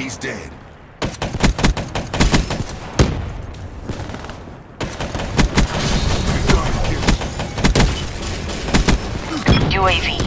He's dead. UAV.